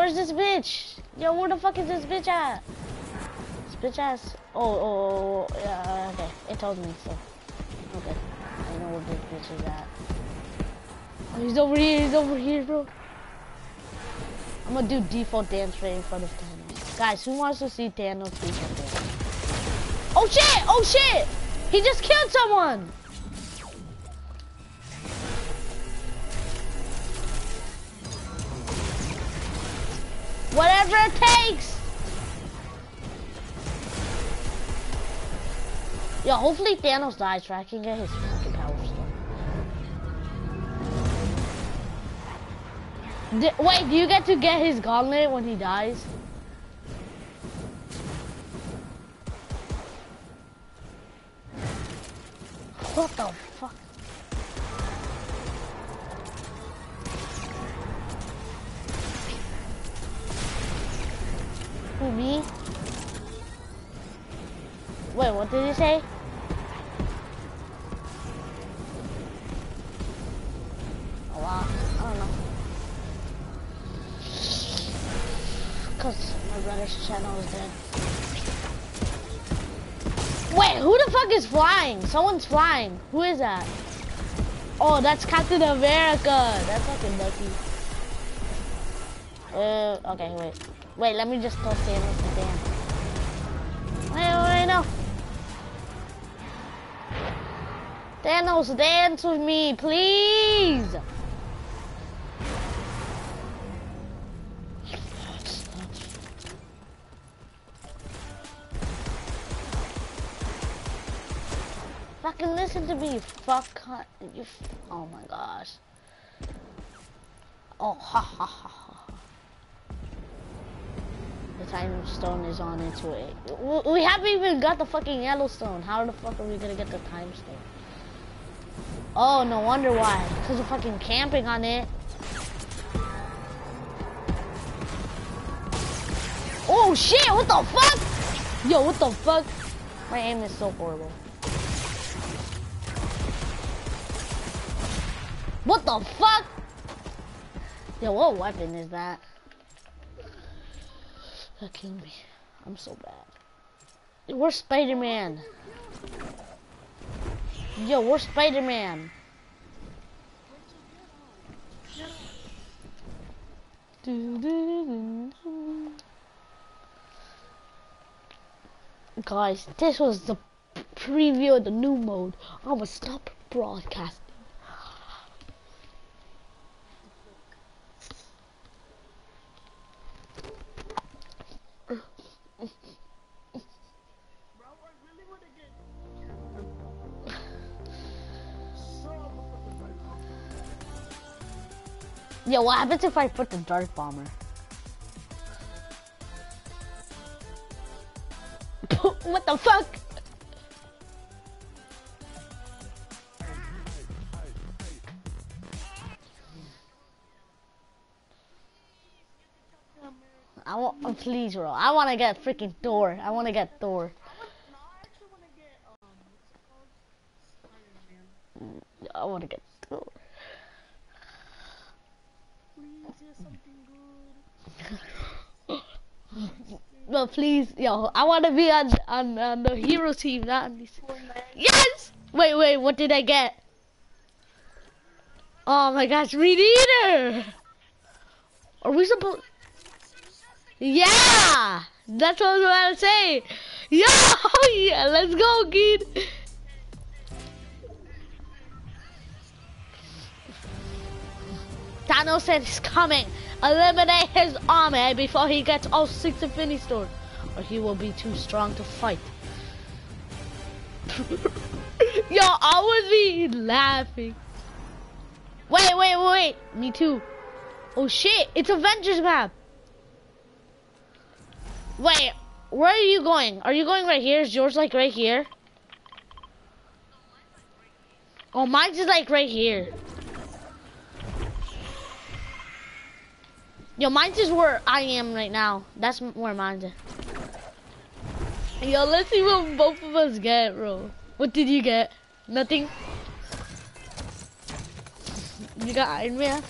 Where's this bitch? Yo, where the fuck is this bitch at? This bitch ass. Oh, oh, oh, oh, yeah, okay. It told me, so. Okay. I know where this bitch is at. Oh, he's over here, he's over here, bro. I'm gonna do default dance right in front of Thanos. Guys, who wants to see Thanos default dance? Oh shit! Oh shit! He just killed someone! Whatever it takes! Yo, hopefully Thanos dies so I can get his fucking power stone. D wait, do you get to get his gauntlet when he dies? What the fuck? Me? Wait, what did he say? Oh I don't know. Cause my brother's channel is dead. Wait, who the fuck is flying? Someone's flying. Who is that? Oh, that's Captain America. That's fucking lucky. Uh, okay, wait. Wait, let me just Thanos to dance. Wait, wait, no. Thanos, dance with me, please. Fucking listen to me, fuck. You, oh my gosh. Oh, ha ha ha ha. Time stone is on its way. We haven't even got the fucking Yellowstone. How the fuck are we gonna get the time stone? Oh, no wonder why. Because we're fucking camping on it. Oh shit, what the fuck? Yo, what the fuck? My aim is so horrible. What the fuck? Yo, what weapon is that? Me. I'm so bad. We're Spider-Man? Yo, we're Spider-Man? Guys, this was the preview of the new mode. I'ma stop broadcasting. Yo, what happens if I put the dart bomber? what the fuck? I want, oh, please, bro. I want to get freaking Thor. I want to get Thor. I want to get Thor. no, please, yo, I want to be on, on on the hero team, not on these. Yes. Wait, wait, what did I get? Oh my gosh, me neither. Are we supposed? Yeah, that's what I was about to say. Yo, yeah, let's go, kid. Thanos he's coming. Eliminate his army before he gets all six Infinity Stones, or he will be too strong to fight. Yo, I was be laughing. Wait, wait, wait. Me too. Oh shit, it's Avengers map. Wait, where are you going? Are you going right here? Is yours like right here? Oh, mine's just like right here. Yo, mine's is where I am right now. That's where mine's at. Yo, let's see what both of us get, bro. What did you get? Nothing? You got Iron Man?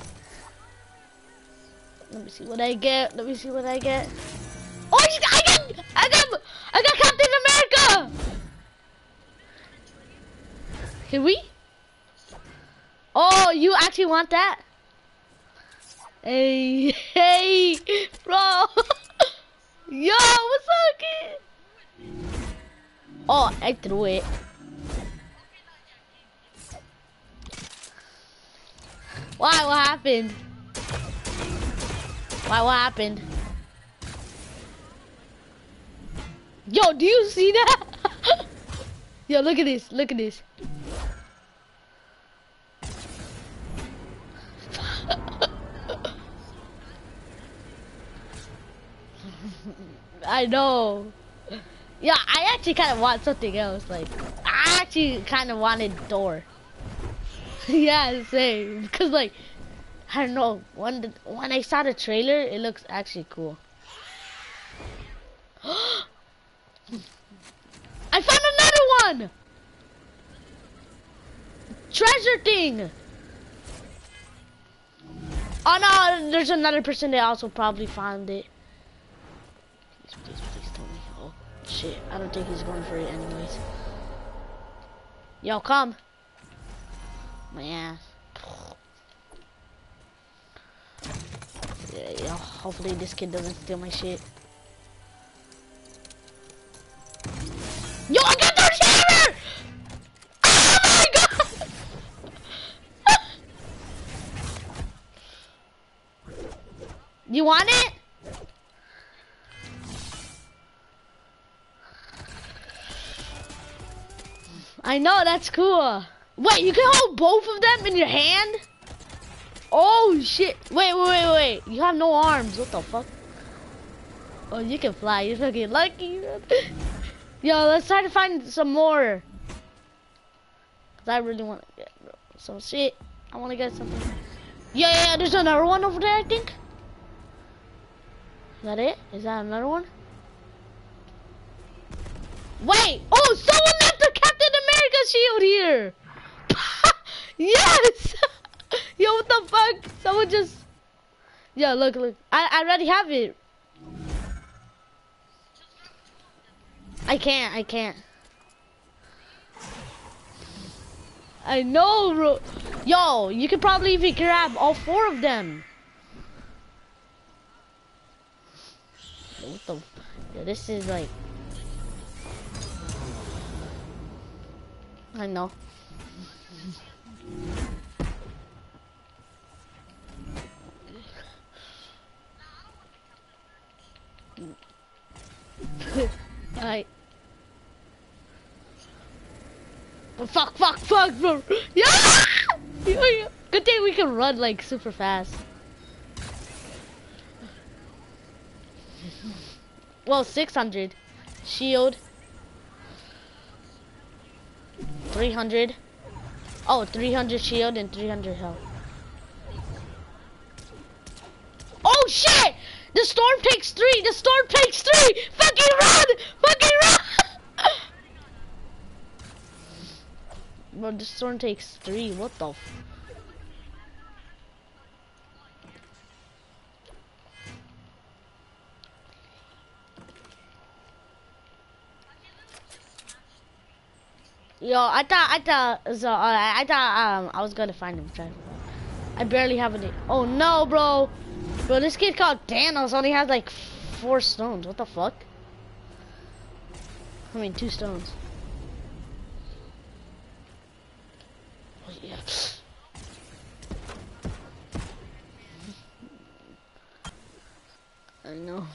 Let me see what I get. Let me see what I get. Oh, I got, I got, I got Captain America. Can we? Oh, you actually want that? Hey, hey, bro. Yo, what's up, kid? Oh, I threw it. Why? What happened? Why? What happened? Yo, do you see that? Yo, look at this. Look at this. I know. Yeah, I actually kind of want something else. Like, I actually kind of wanted Thor. yeah, same. Because, like, I don't know. When, when I saw the trailer, it looks actually cool. I found another one! Treasure thing! Oh no, there's another person that also probably found it. Please, please, please tell me. Oh, shit. I don't think he's going for it anyways. Yo, come. My ass. Yeah, yo, hopefully this kid doesn't steal my shit. Yo, I got the hammer! Oh my god! you want it? I know, that's cool. Wait, you can hold both of them in your hand? Oh shit. Wait, wait, wait, wait. You have no arms. What the fuck? Oh, you can fly. You're fucking lucky. Yo, let's try to find some more. Cause I really want to get some shit. I want to get something. Yeah, yeah, yeah, there's another one over there, I think. Is that it? Is that another one? Wait! Yes! Yo, what the fuck? Someone just... Yo, look, look. I, I already have it. I can't, I can't. I know. Yo, you could probably even grab all four of them. What the? Yeah, this is like. I know. Alright. Oh, fuck, fuck, fuck, bro. Yeah! Good thing we can run like super fast. Well, 600. Shield. 300. Oh, 300 shield and 300 health. Oh shit! The storm takes three! The storm takes three! Fucking run! Fucking run! Bro, the storm takes three. What the Yo, I thought, I thought, so, uh, I thought, um, I was gonna find him. I barely have any. Oh no, bro, bro, this kid called Thanos only has like four stones. What the fuck? I mean, two stones. Oh yeah. I know.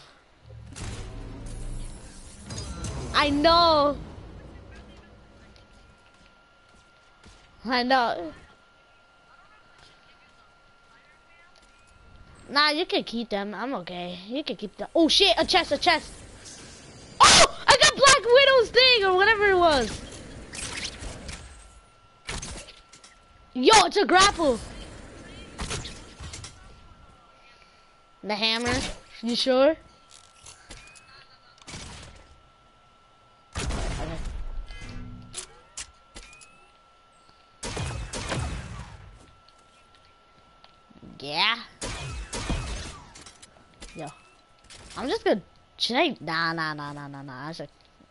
I know. I know. Nah, you can keep them. I'm okay. You can keep them. Oh shit, a chest, a chest. Oh, I got Black Widow's thing or whatever it was. Yo, it's a grapple. The hammer. You sure? Should I? Nah, nah, nah, nah, nah, nah. I should.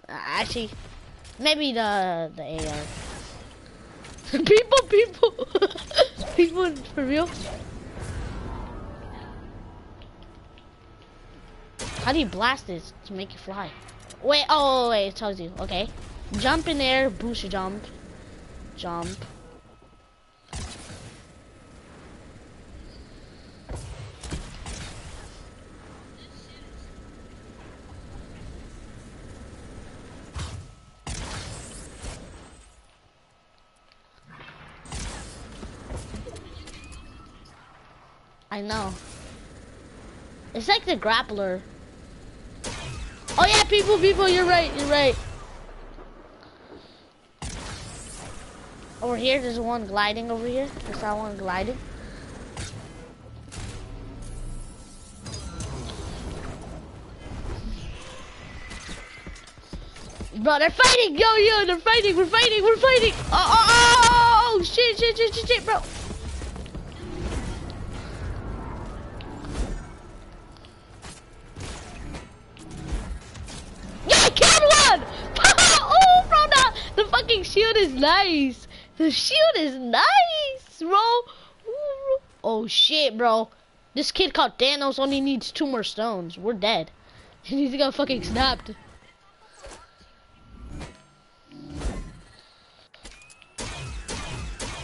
Uh, actually, maybe the the AR. people, people, people for real. How do you blast this to make it fly? Wait, oh, wait, it tells you. Okay. Jump in there, boost jump. Jump. I know. It's like the grappler. Oh yeah, people, people, you're right, you're right. Over here, there's one gliding over here. There's that one gliding. Bro, they're fighting! Yo, yo, they're fighting! We're fighting! We're fighting! Oh, oh, oh, oh, oh, oh shit, shit, shit, shit, shit, bro! The shield is nice, bro. Oh shit, bro. This kid called Thanos only needs two more stones. We're dead. He's got fucking snapped.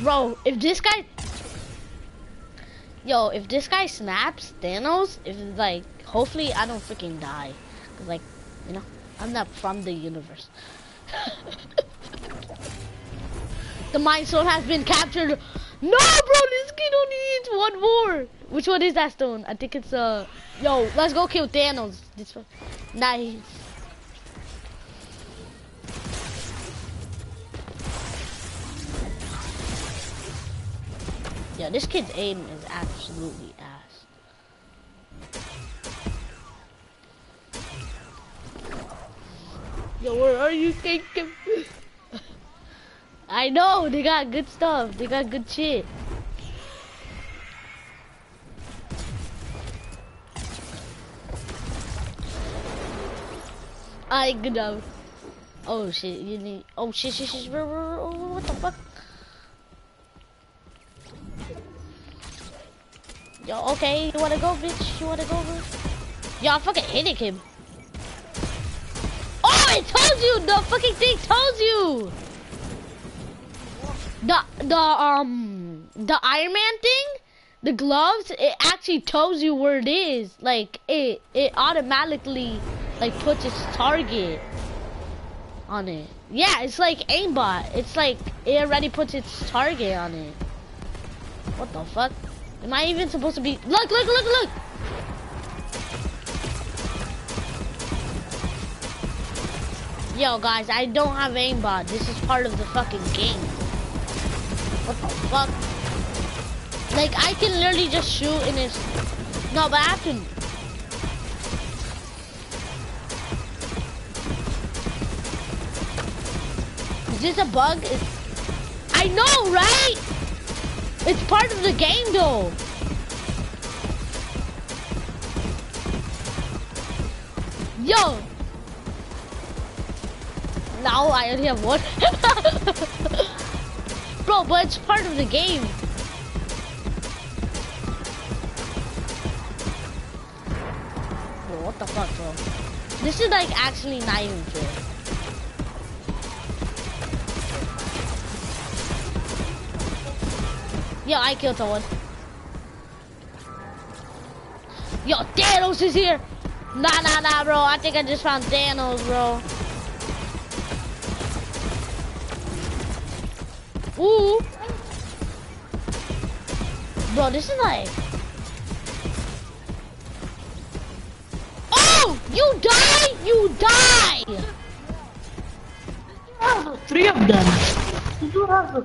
Bro, if this guy... Yo, if this guy snaps Thanos, if like, hopefully I don't freaking die. Cause like, you know, I'm not from the universe. The Mind Stone has been captured. No, bro, this kid only needs one more. Which one is that stone? I think it's, uh... Yo, let's go kill Thanos. This one. Nice. Yeah, this kid's aim is absolutely ass. Yo, where are you taking? I know, they got good stuff. They got good shit. I good job. Oh shit, you need. Oh shit, shit, shit. Oh, what the fuck? Yo, okay, you wanna go, bitch? You wanna go, bitch? I fucking hitting him. Oh, it told you! The fucking thing told you! The the um the Iron Man thing, the gloves, it actually tells you where it is. Like it it automatically like puts its target on it. Yeah, it's like aimbot. It's like it already puts its target on it. What the fuck? Am I even supposed to be? Look! Look! Look! Look! Yo, guys, I don't have aimbot. This is part of the fucking game. What the fuck? Like, I can literally just shoot in his... No, but I have to... Is this a bug? It's... I know, right? It's part of the game, though. Yo! Now I only have one. But it's part of the game. Bro, what the fuck, bro? This is like actually not even fair. Yo, I killed someone. Yo, Thanos is here! Nah, nah, nah, bro. I think I just found Thanos, bro. Ooh. Bro, this is like... Oh! You die! You die! three of them. You do have